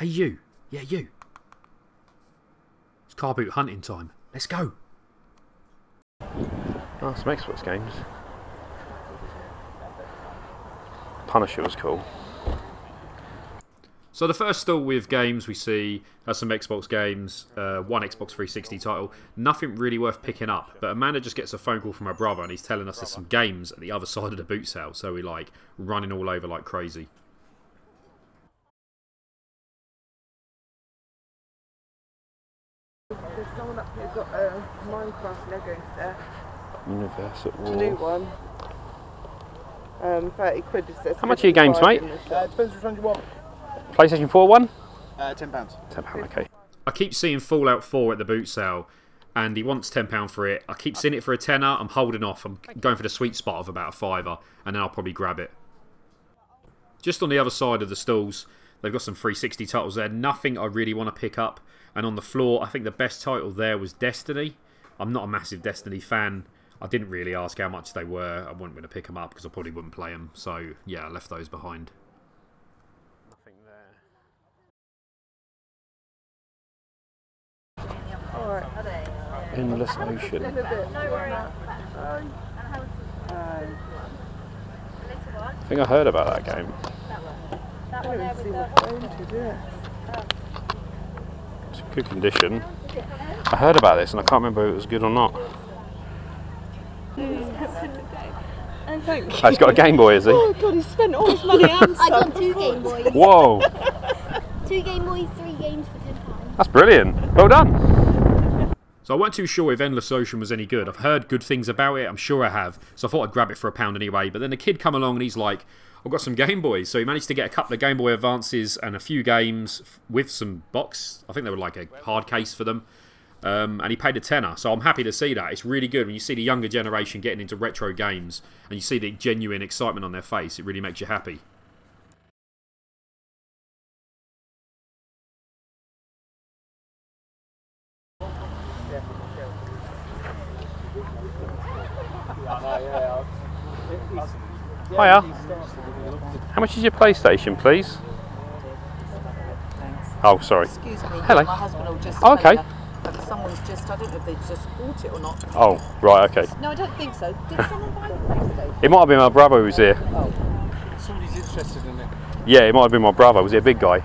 Hey, you. Yeah, you. It's car boot hunting time. Let's go. Oh, some Xbox games. Punisher was cool. So the first stall with games we see has some Xbox games, uh, one Xbox 360 title. Nothing really worth picking up, but Amanda just gets a phone call from her brother and he's telling us there's some games at the other side of the boot sale. So we're like running all over like crazy. There's someone up here got a Minecraft Lego set. Universe at It's a new one. Um, 30 quid it says. How much are your games, mate? Uh, depends which one you want. PlayStation 4 one? Uh, ten pounds. £10, okay. I keep seeing Fallout 4 at the boot sale and he wants £10 for it. I keep seeing it for a tenner. I'm holding off. I'm going for the sweet spot of about a fiver and then I'll probably grab it. Just on the other side of the stalls, they've got some 360 titles there. Nothing I really want to pick up. And on the floor, I think the best title there was Destiny. I'm not a massive Destiny fan. I didn't really ask how much they were. I wasn't going to pick them up because I probably wouldn't play them. So, yeah, I left those behind. Nothing there. Alright. Endless Ocean. bit. I think I heard about that game. I don't even see what phone to do it. It's in good condition. I heard about this and I can't remember if it was good or not. And thank you. Oh, he's got a Game Boy, is he? Oh god, he's spent all his money and I some. got two Game Boys. Whoa, Two Game Boys, three games for ten pounds. that's brilliant. Well done. So I weren't too sure if Endless Ocean was any good. I've heard good things about it. I'm sure I have. So I thought I'd grab it for a pound anyway. But then the kid come along and he's like, I've got some Game Boys. So he managed to get a couple of Game Boy Advances and a few games with some box. I think they were like a hard case for them. Um, and he paid a tenner. So I'm happy to see that. It's really good when you see the younger generation getting into retro games and you see the genuine excitement on their face. It really makes you happy. Hiya. How much is your PlayStation, please? Oh, sorry. Excuse me. Hello. My husband will just. Oh, okay. tell you, But someone's just. I don't know if they just bought it or not. Oh, right, okay. No, I don't think so. Did someone buy the PlayStation? It might have been my brother who was here. Somebody's interested in it. Yeah, it might have been my brother. Was he a big guy?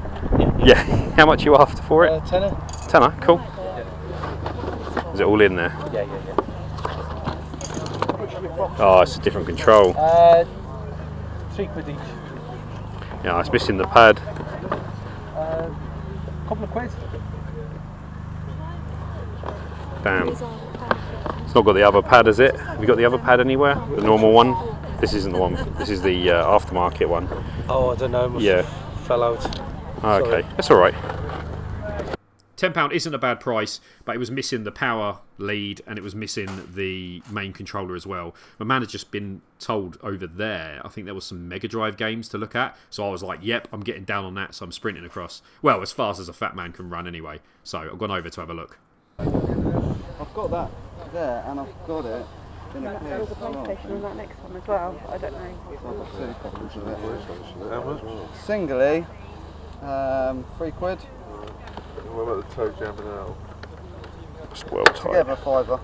Yeah. How much are you after for it? Uh, tenner? Tenner, cool. Is it all in there? Yeah, yeah, yeah. Oh, it's a different control. Uh, three quid each. Yeah, it's missing the pad. Uh, couple of quid. Damn. It's not got the other pad, is it? Have you got the other pad anywhere? The normal one? This isn't the one. This is the uh, aftermarket one. Oh, I don't know. Yeah. Fell out. Oh, okay, that's all right. £10 isn't a bad price, but it was missing the power lead and it was missing the main controller as well. My man had just been told over there, I think there was some Mega Drive games to look at. So I was like, yep, I'm getting down on that. So I'm sprinting across. Well, as fast as a fat man can run anyway. So I've gone over to have a look. I've got that there, and I've got it in a There case. was a PlayStation on that next one as well. I don't know. Singly, um, three quid. What about the toe jamming out? It's well tight. Together, fiver.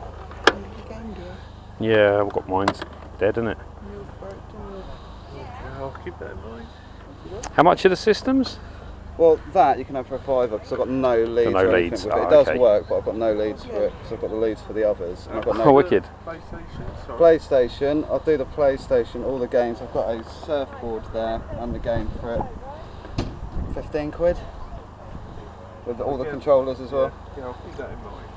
Yeah, I've got mine's dead, isn't it? Yeah, I'll keep that in mind. How much are the systems? Well, that you can have for a fiver because I've got no leads. no leads, with it. oh, it does okay. work, but I've got no leads for it because I've got the leads for the others. And I've got no Oh, wicked. PlayStation, sorry. PlayStation. I'll do the PlayStation, all the games. I've got a surfboard there and the game for it. 15 quid. With all the controllers as well. Yeah, I'll keep that in mind.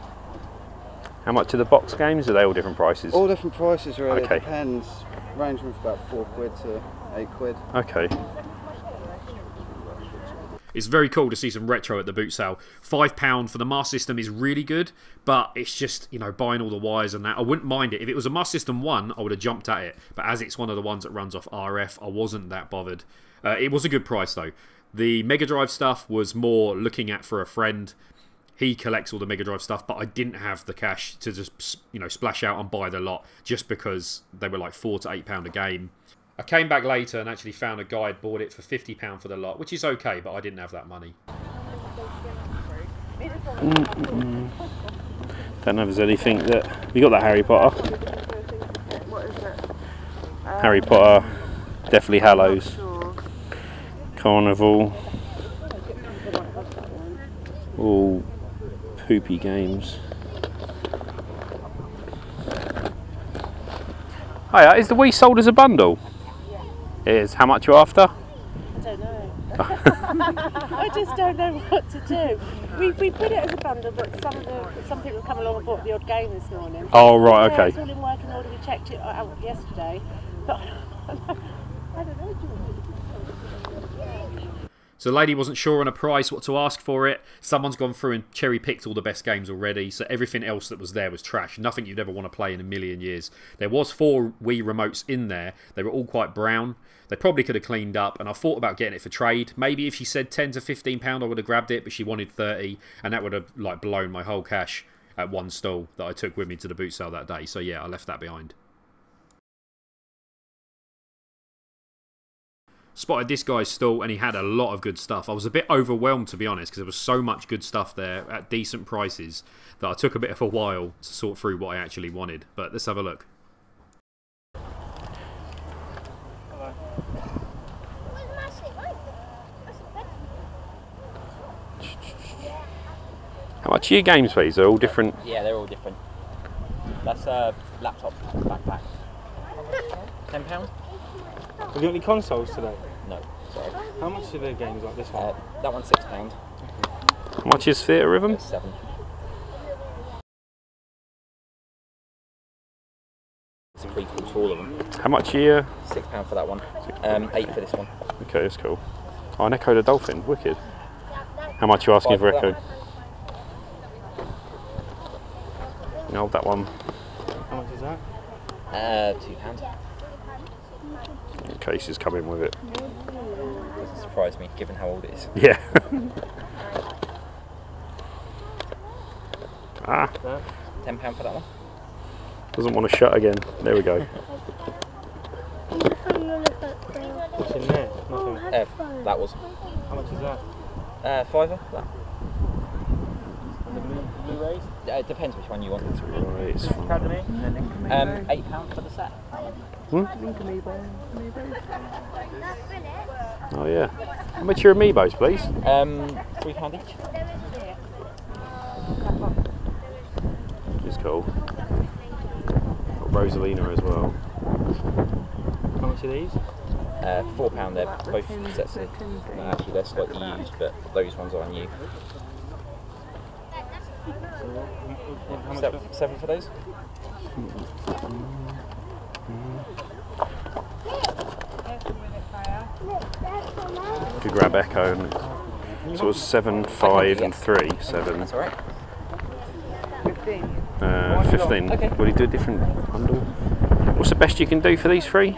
How much are the box games? Are they all different prices? All different prices really. Okay. It depends. Ranging from about 4 quid to 8 quid. Okay. It's very cool to see some retro at the boot sale. Five pound for the Master System is really good, but it's just you know buying all the wires and that. I wouldn't mind it if it was a Master System one. I would have jumped at it, but as it's one of the ones that runs off RF, I wasn't that bothered. Uh, it was a good price though. The Mega Drive stuff was more looking at for a friend. He collects all the Mega Drive stuff, but I didn't have the cash to just you know splash out and buy the lot just because they were like four to eight pound a game. I came back later and actually found a guy had bought it for fifty pound for the lot, which is okay, but I didn't have that money. Don't know if there's anything that. You got that Harry Potter? What is it? Uh, Harry Potter, Deathly Hallows, Sure. Carnival. All poopy games. Hiya, is the Wii sold as a bundle? Is. How much you're after? I don't know. I just don't know what to do. We, we put it as a bundle, but some of the some people have come along and bought the odd game this morning. Oh, right, Yeah, okay. It's all in working order. We checked it out yesterday, but I don't know. So the lady wasn't sure on a price, what to ask for it. Someone's gone through and cherry picked all the best games already. So everything else that was there was trash. Nothing you'd ever want to play in a million years. There was four Wii remotes in there. They were all quite brown. They probably could have cleaned up. And I thought about getting it for trade. Maybe if she said 10 to 15 pound, I would have grabbed it. But she wanted 30, and that would have like blown my whole cash at one stall that I took with me to the boot sale that day. So yeah, I left that behind. Spotted this guy's stall and he had a lot of good stuff. I was a bit overwhelmed to be honest because there was so much good stuff there at decent prices that I took a bit of a while to sort through what I actually wanted. But let's have a look. How much are your games, please? They're all different. Yeah, they're all different. That's a laptop backpack. Ten pounds? Have you got any consoles today? No, sorry. How much are the games like this one? Uh, that one's six pound. How much is Theatrhythm? That's seven. It's a prequel to all of them. How much are you? Six pound for that one. Um, eight for this one. Okay, that's cool. Oh, an Ecco the Dolphin. Wicked. How much are you asking Five for for Echo? that You hold that one. How much is that? Uh, two pound. Case is coming with it. Doesn't surprise me, given how old it is. Yeah. ah, Ten pound for that one. doesn't want to shut again. There we go. What's in there? Nothing. Uh, that was. How much is that? Uh, fiver. for That. And the Blu- Blu-rays? Uh, it depends which one you want. Right, it's fine. Academy? Um, eight pound for the set. Oh yeah. How much are your amiibos, please? Um, three pound each. It's cool. Got Rosalina as well. How much are these? Uh, four pound. They're both sets. Of, no, actually, they're slightly used, but those ones are new. How? Seven, seven for those. Could grab Ecco and so it was seven, five, and three. Seven. That's all right. 15. Uh, 15. Okay. Will you do a different bundle? What's the best you can do for these three?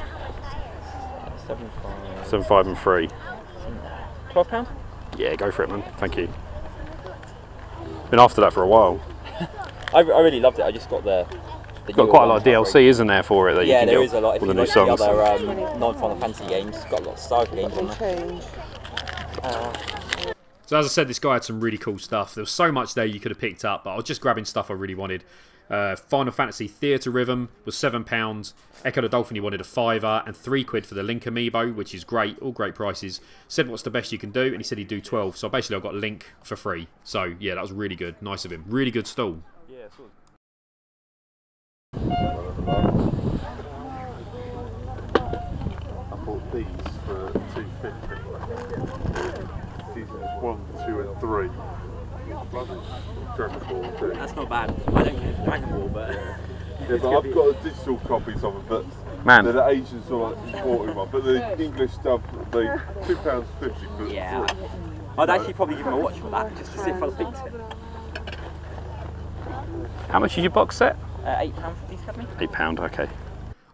Seven five. Seven, five, and three. Twelve pound. Yeah, go for it, man. Thank you. Been after that for a while. I, I really loved it. I just got the. the Got newer quite a lot of DLC, halfway. isn't there, for it? That you Yeah, can there get is a lot. If you the new like the songs. other um, non-Final Fantasy games, got a lot of style games on there. So as I said, this guy had some really cool stuff. There was so much there you could have picked up, but I was just grabbing stuff I really wanted. Uh, Final Fantasy Theatrhythm was seven pounds. Ecco the Dolphin he wanted a fiver and three quid for the Link amiibo, which is great, all great prices. Said what's the best you can do, and he said he'd do twelve. So basically, I got Link for free. So yeah, that was really good, nice of him. Really good stall. I bought these for two fifty. Seasons one, two, and three. Dragon Ball too. That's not bad. I don't get Dragon Ball, but Yeah, but I've got digital copies of them, but Man. they're the Asian sort of imported one. But the English stuff, they two pounds fifty for yeah, three. I'd actually probably give him a watch for that just to see if I liked it. How much is your box set? Uh, eight pound for these company. Eight pound. Okay.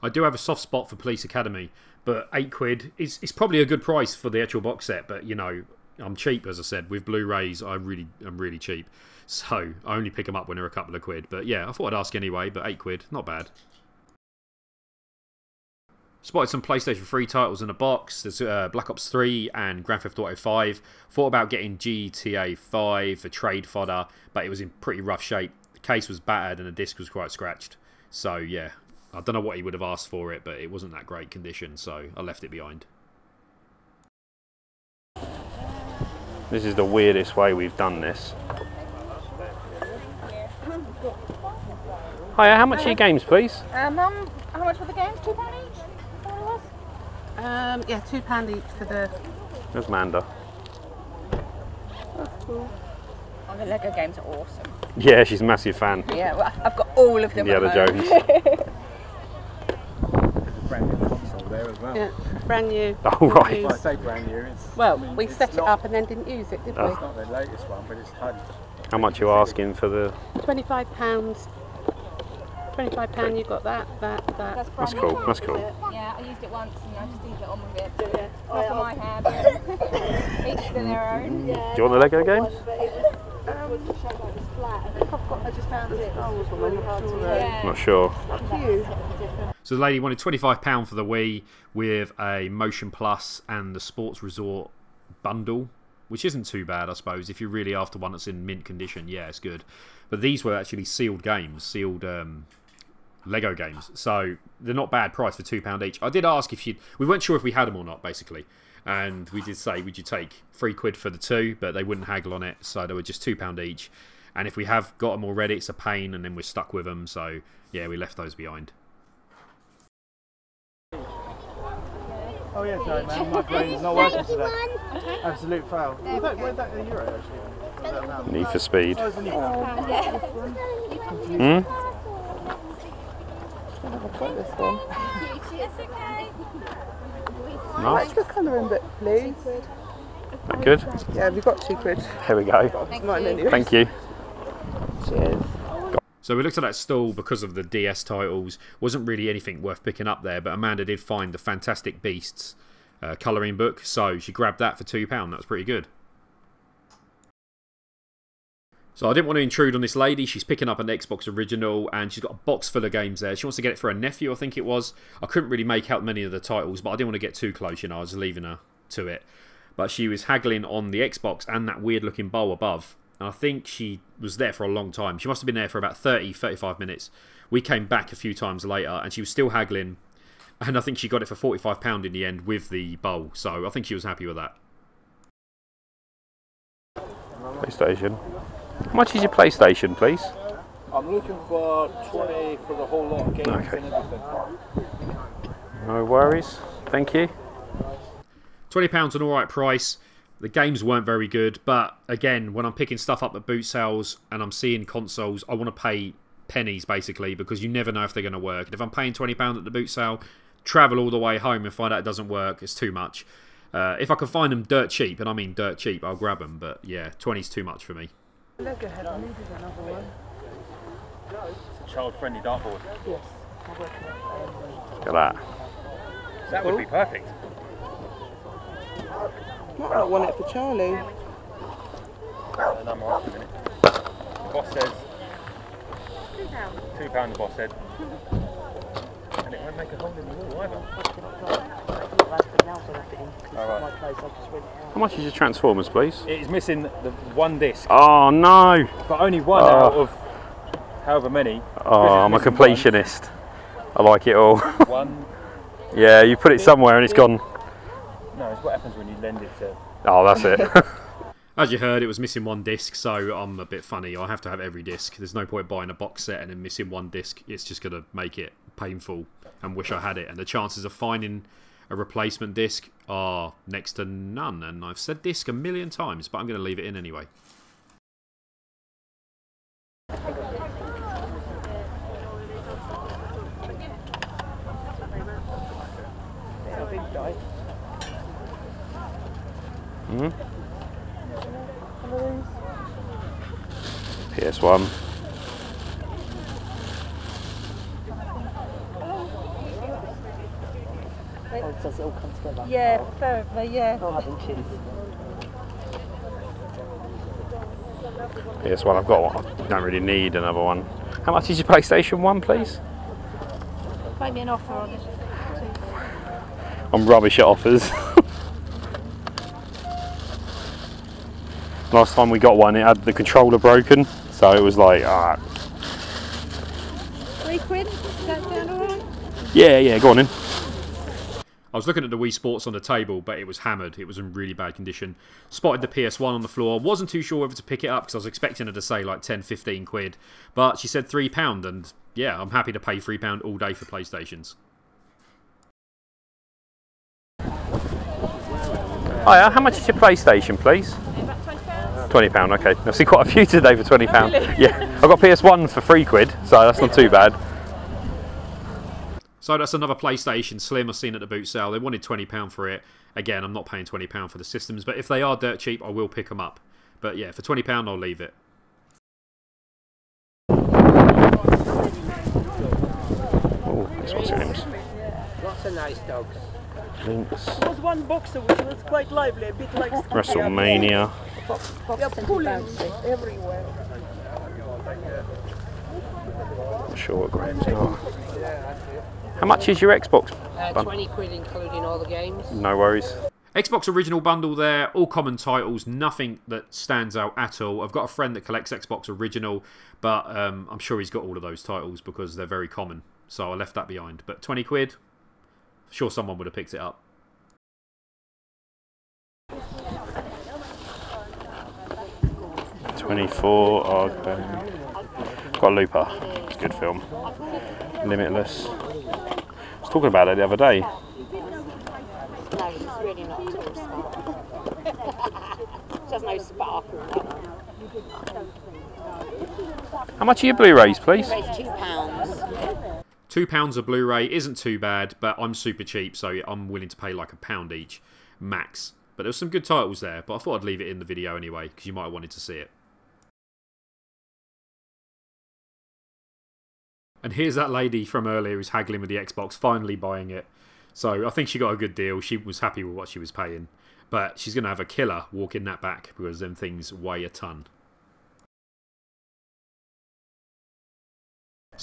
I do have a soft spot for Police Academy, but eight quid is it's probably a good price for the actual box set. But you know, I'm cheap as I said with Blu-rays. I really, I'm really cheap, so I only pick them up when they're a couple of quid. But yeah, I thought I'd ask anyway. But eight quid, not bad. Spotted some PlayStation 3 titles in a box. There's uh, Black Ops 3 and Grand Theft Auto 5. Thought about getting GTA 5 for trade fodder, but it was in pretty rough shape. The case was battered and the disc was quite scratched. So yeah, I don't know what he would have asked for it, but it wasn't that great condition, so I left it behind. This is the weirdest way we've done this. Hiya, how much are your games, please? Um, um, how much for the games? Two pound each? Is that what it was? Um, yeah, two pound each for the. There's Manda. Oh, the Lego games are awesome. Yeah, she's a massive fan. Yeah, well, I've got all of them. The at other home. Jones. Brand new console there as well. Yeah, brand new. Oh, right. Well, I say brand new. It's, Well, I mean, we set it not- up and then didn't use it, did Oh. It's not the latest one, but it's HUD. How much you asking for the? Twenty-five pounds. Twenty-five pound. You got that, that, that. That's cool. That's cool. Yeah, I used it once and I just didn't get on with it. Yeah. Off of my hand. Each to their own. Do you want the Lego games? Um, I just found it. Oh, I'm not sure. Yeah. Not sure. So the lady wanted £25 for the Wii with a Motion Plus and the Sports Resort bundle, which isn't too bad, I suppose. If you're really after one that's in mint condition, yeah, it's good. But these were actually sealed games, sealed um, Lego games. So they're not bad price for £2 each. I did ask if you We weren't sure if we had them or not, basically. And we did say, would you take three quid for the two? But they wouldn't haggle on it, so they were just £2 each. And if we have got them already, it's a pain, and then we're stuck with them. So yeah, we left those behind. Oh yeah, sorry man, my brain's not working today. Absolute fail. Was that, where's that a euro actually? Was that now? Need for Speed. Oh, it's a new one. Hmm? I've got this one. Nice. Extra colouring bit, please. That Good. Yeah, we've got two quid. Here we go. Mine anyway. Thank you. Cheers. So we looked at that stall because of the DS titles. Wasn't really anything worth picking up there, but Amanda did find the Fantastic Beasts uh, colouring book, so she grabbed that for £2. That was pretty good. So I didn't want to intrude on this lady. She's picking up an Xbox original and she's got a box full of games there. She wants to get it for her nephew, I think it was. I couldn't really make out many of the titles, but I didn't want to get too close, you know, I was leaving her to it. But she was haggling on the Xbox and that weird looking bowl above. And I think she was there for a long time. She must have been there for about 30, 35 minutes. We came back a few times later and she was still haggling. And I think she got it for £45 in the end with the bowl. So I think she was happy with that. PlayStation. How much is your PlayStation, please? I'm looking for 20 for the whole lot of games Okay. and everything. No worries. Thank you. £20 an alright price. The games weren't very good, but again, when I'm picking stuff up at boot sales and I'm seeing consoles, I want to pay pennies basically because you never know if they're going to work. And if I'm paying £20 at the boot sale, travel all the way home and find out it doesn't work, it's too much. Uh, if I can find them dirt cheap, and I mean dirt cheap, I'll grab them, but yeah, 20's too much for me. Lego head, I needed another one. It's a child-friendly dartboard. Yes. I'm working on Look at that. That would be perfect. Might not want it for Charlie. And I'm off a minute. The boss says two pound. two The boss said, and it won't make a hole in the wall either. All right. How much is your Transformers, please? It is missing the one disc, Oh no! but only one Oh. out ah. of however many. Oh, I'm a missing completionist. I like it all. One. yeah, you put it somewhere and it's gone. No, it's what happens when you lend it to. Oh, that's it. As you heard, it was missing one disc, so I'm a bit funny. I have to have every disc. There's no point buying a box set and then missing one disc. It's just going to make it painful and wish I had it. And the chances of finding a replacement disc are next to none. And I've said disc a million times, but I'm going to leave it in anyway. hmm? PS1. does it all come together? Yeah, preferably, yeah. Oh, having cheese. PS1, I've got one. I don't really need another one. How much is your PlayStation 1, please? Find me an offer on it. I'm rubbish at offers. Last time we got one, it had the controller broken, so it was like, ah, Three quid? Does that sound alright? yeah, yeah, go on in. I was looking at the Wii Sports on the table, but it was hammered. It was in really bad condition. Spotted the PS1 on the floor. Wasn't too sure whether to pick it up because I was expecting her to say like 10, 15 quid. But she said £3, and yeah, I'm happy to pay £3 all day for PlayStations. Hiya, how much is your PlayStation, please? Twenty pound. Okay, I've seen quite a few today for twenty pound. Yeah, I've got PS1 for three quid, so that's not too bad. So that's another PlayStation Slim I've seen at the boot sale. They wanted £20 for it. Again, I'm not paying £20 for the systems, but if they are dirt cheap, I will pick them up. But yeah, for £20, I'll leave it. Oh, this one's James. Lots of nice dogs. Links. There was one boxer which was quite lively, a bit like WrestleMania. They're pulling everywhere. Not sure what Graham's got. How much is your Xbox? Uh, 20 quid including all the games. No worries. Xbox original bundle there, all common titles, nothing that stands out at all. I've got a friend that collects Xbox original, but um, I'm sure he's got all of those titles because they're very common. So I left that behind. But 20 quid, sure someone would have picked it up. Twenty-four. Okay. Got Looper. It's a good film. Limitless. I was talking about it the other day. No, really not. There's no sparkle. How much are your Blu-rays, please? Two pounds. Two pounds of Blu-ray isn't too bad, but I'm super cheap, so I'm willing to pay like a pound each, max. But there's some good titles there, but I thought I'd leave it in the video anyway, because you might have wanted to see it. And here's that lady from earlier who's haggling with the Xbox, finally buying it. So I think she got a good deal. She was happy with what she was paying. But she's going to have a killer walking that back because them things weigh a ton.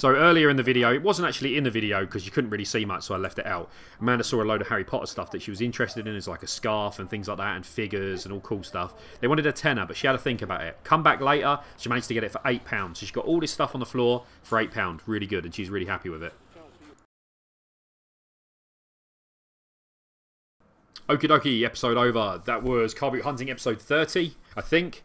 So earlier in the video, it wasn't actually in the video because you couldn't really see much, so I left it out. Amanda saw a load of Harry Potter stuff that she was interested in, as like a scarf and things like that, and figures and all cool stuff. They wanted a tenner, but she had to think about it. Come back later, she managed to get it for eight pounds. So she got all this stuff on the floor for eight pound, really good, and she's really happy with it. Okie dokie, episode over. That was Car Boot Hunting episode 30, I think.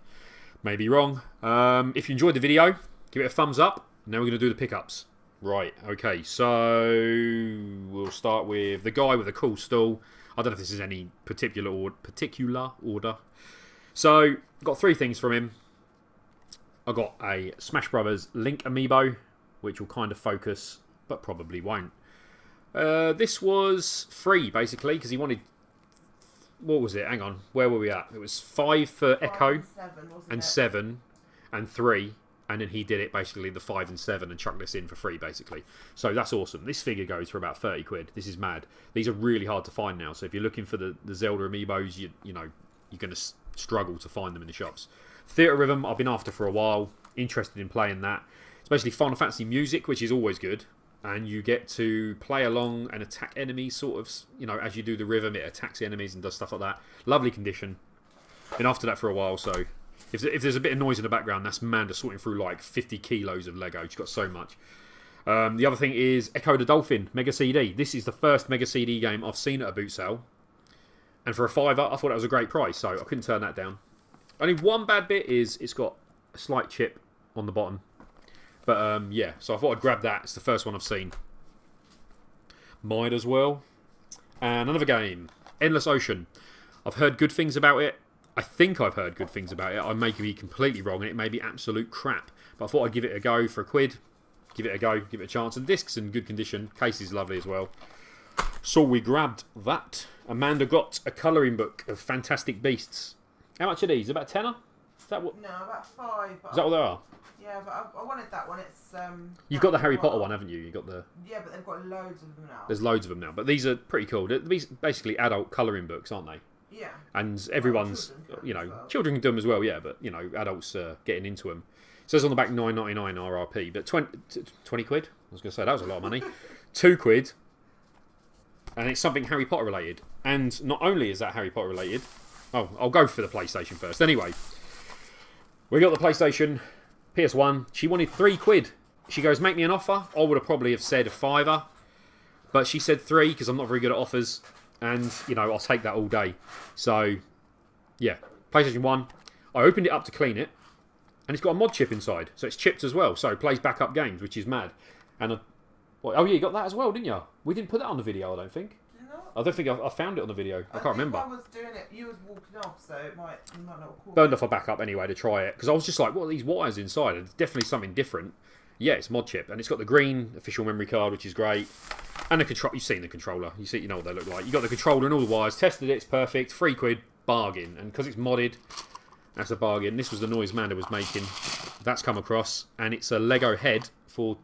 Maybe wrong. Um, if you enjoyed the video, give it a thumbs up. Now we're going to do the pickups. Right, okay, so we'll start with the guy with a cool stool. I don't know if this is any particular or particular order. So, got three things from him. I got a Smash Brothers Link amiibo, which will kind of focus, but probably won't. Uh, this was free, basically, because he wanted... What was it? Hang on. Where were we at? It was five for Ecco and seven, and it? seven and three. And then he did it basically the five and seven and chucked this in for free, basically. So that's awesome. This figure goes for about 30 quid. This is mad. These are really hard to find now. So if you're looking for the, the Zelda amiibos, you, you know, you're going to struggle to find them in the shops. Theatrhythm, I've been after for a while. Interested in playing that. Especially Final Fantasy music, which is always good. And you get to play along and attack enemies, sort of, you know, as you do the rhythm, it attacks enemies and does stuff like that. Lovely condition. Been after that for a while, so if, if there's a bit of noise in the background, that's Manda sorting through like 50 kilos of Lego. She's got so much. Um, the other thing is Ecco the Dolphin Mega CD. This is the first Mega CD game I've seen at a boot sale. And for a fiver, I thought that was a great price, so I couldn't turn that down. Only one bad bit is it's got a slight chip on the bottom. But um, yeah, so I thought I'd grab that. It's the first one I've seen. Might as well. And another game, Endless Ocean. I've heard good things about it. I think I've heard good things about it. I may be completely wrong and it may be absolute crap. But I thought I'd give it a go for a quid. Give it a go, give it a chance. And discs in good condition. Case is lovely as well. So we grabbed that. Amanda got a colouring book of Fantastic Beasts. How much are these? About tenner? Is that what? No, about five. Is that what they are? Yeah, but I, I wanted that one. It's um. You've got the Harry Potter one, haven't you? You got the. Yeah, but they've got loads of them now. There's loads of them now, but these are pretty cool. They're these basically adult colouring books, aren't they? Yeah. And everyone's, you know, children can do them as well, yeah, but you know, adults uh, getting into them. It says on the back 9.99 RRP, but 20, 20 quid. I was going to say that was a lot of money. Two quid. and it's something Harry Potter related. And not only is that Harry Potter related, oh, I'll go for the PlayStation first. Anyway, we got the PlayStation PS1. She wanted three quid. She goes, make me an offer. I would have probably have said a fiver, but she said three because I'm not very good at offers, and you know I'll take that all day. So, yeah, PlayStation One. I opened it up to clean it, and it's got a mod chip inside, so it's chipped as well. So it plays backup games, which is mad. And a, well, oh yeah, you got that as well, didn't you? We didn't put that on the video, I don't think. I don't think I, I found it on the video. I can't remember. I was doing it. You was walking off, so it might you might not caught Burned off a backup anyway to try it because I was just like, what are these wires inside? It's definitely something different. Yeah, it's mod chip, and it's got the green official memory card, which is great, and the control. You've seen the controller. You see, you know what they look like. You got the controller and all the wires. Tested it. It's perfect. Three quid bargain, and because it's modded, that's a bargain. This was the noise Manda was making. That's come across, and it's a Lego head for.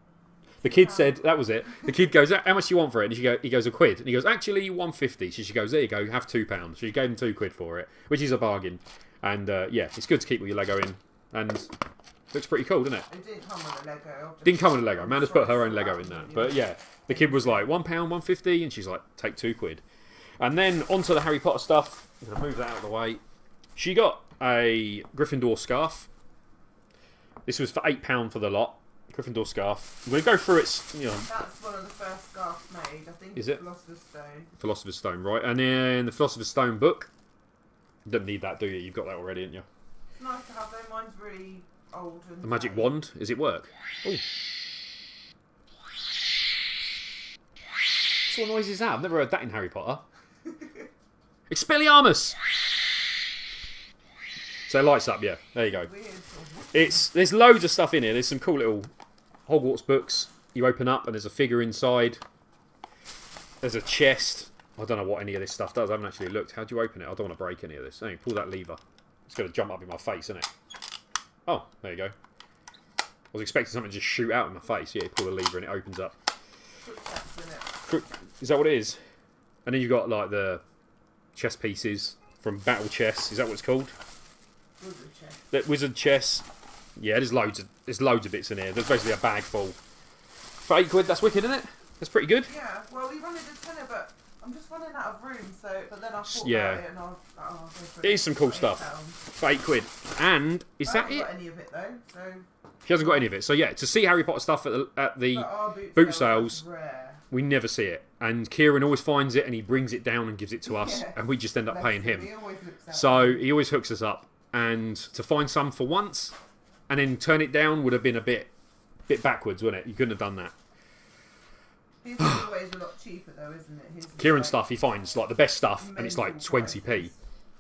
The kid said that was it. The kid goes, "How much do you want for it?" And she go, he goes, "A quid." And he goes, "Actually, one fifty. So she goes, "There you go. You Have two pounds." So She gave him two quid for it, which is a bargain. And uh, yeah, it's good to keep all your Lego in, and looks pretty cool, doesn't it? It didn't come with a Lego. Didn't come with a Lego. Amanda's put her own Lego in that. But yeah, the kid was like one pound, one fifty, and she's like, take two quid. And then onto the Harry Potter stuff. I'm gonna move that out of the way. She got a Gryffindor scarf. This was for eight pound for the lot. Gryffindor scarf. Gonna go through its, you know, That's one of the first scarves made. I think Is it? Philosopher's Stone. Philosopher's Stone, right? And then the Philosopher's Stone book. You don't need that, do you? You've got that already, haven't you? It's nice to have though. Mine's really old and. The magic wand. Does it work? Oh. What noise is that? I've never heard that in Harry Potter. Expelliarmus! So it lights up, yeah. There you go. It's there's loads of stuff in here. There's some cool little Hogwarts books. You open up and there's a figure inside. There's a chest. I don't know what any of this stuff does. I haven't actually looked. How do you open it? I don't want to break any of this. Hey, pull that lever. It's going to jump up in my face, isn't it? Oh, there you go. I was expecting something to just shoot out in my face. Yeah, you pull the lever and it opens up. Crook- Is that what it is? And then you've got like the chess pieces from Battle Chess. Is that what it's called? The Wizard Chess. Yeah, there's loads of there's loads of bits in here. There's basically a bag full. For eight quid, that's wicked, isn't it? That's pretty good. Yeah. Well, we wanted a tenner, but I'm just running out of room. So, but then I thought Yeah. about it and I was like, oh, I'll go for It is some cool stuff. pounds. For eight quid. And is I that it? got any of it though. So She hasn't got any of it. So yeah, to see Harry Potter stuff at the, at the boot boot sales sales, rare. we never see it. And Kieran always finds it and he brings it down and gives it to us, Yeah. and we just end up paying him, he always looks out So he always hooks us up, and to find some for once, and then turn it down would have been a bit, bit backwards, wouldn't it? You couldn't have done that. His is always a lot cheaper though, isn't it? His is Kieran like- stuff he finds like the best stuff, and it's like Mental twenty p,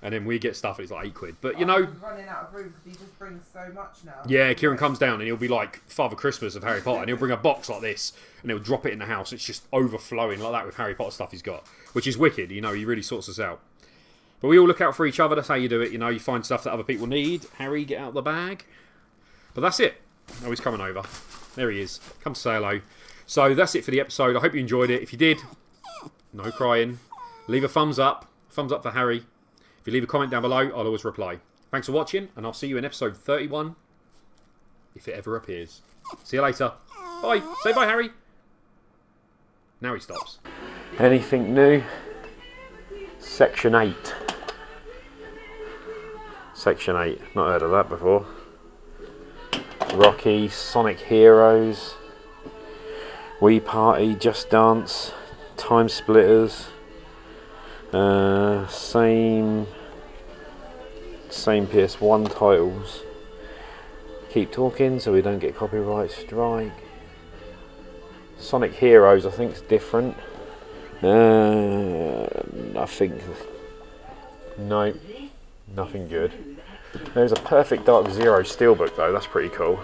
and then we get stuff and it's like eight quid. But you oh, know, I'm running out of room because he just brings so much now. Yeah, Kieran comes down and he'll be like Father Christmas of Harry Potter, and he'll bring a box like this, and he'll drop it in the house. It's just overflowing like that with Harry Potter stuff he's got, which is wicked. You know, he really sorts us out. But we all look out for each other. That's how you do it. You know, you find stuff that other people need. Harry, get out the bag. But that's it. Oh, he's coming over. There he is. Come to say hello. So that's it for the episode. I hope you enjoyed it. If you did, no crying. Leave a thumbs up. Thumbs up for Harry. If you leave a comment down below, I'll always reply. Thanks for watching, and I'll see you in episode 31 if it ever appears. See you later. Bye. Say bye, Harry. Now he stops. Anything new? Section 8. Section 8. Not heard of that before. Rocky, Sonic Heroes, Wii Party, Just Dance, TimeSplitters. Uh, same same PS1 titles. Keep talking so we don't get copyright strike. Sonic Heroes, I think, is different. Uh, I think no, nothing good. There's a Perfect Dark Zero steelbook though. That's pretty cool.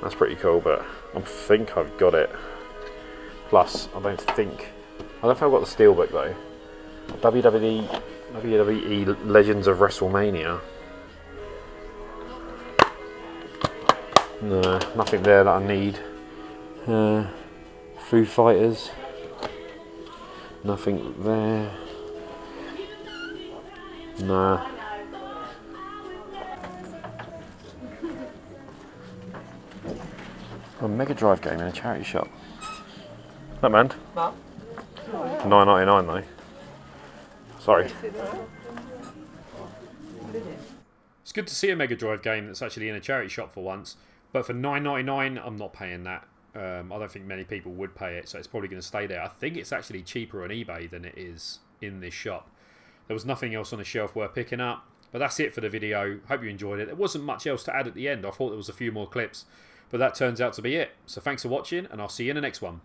That's pretty cool, but I think I've got it. Plus, I don't think I don't if I've got the steelbook though. WWE WWE Legends of WrestleMania. No, nothing there that I need. Uh, Foo Fighters. Nothing there. Nah. A Mega Drive game in a charity shop. That man. What? Nine ninety nine though. Sorry. It's good to see a Mega Drive game that's actually in a charity shop for once. But for nine ninety nine, I'm not paying that. Um, I don't think many people would pay it, so it's probably going to stay there. I think it's actually cheaper on eBay than it is in this shop. There was nothing else on the shelf worth picking up. But that's it for the video. Hope you enjoyed it. There wasn't much else to add at the end. I thought there was a few more clips. But that turns out to be it. So thanks for watching, and I'll see you in the next one.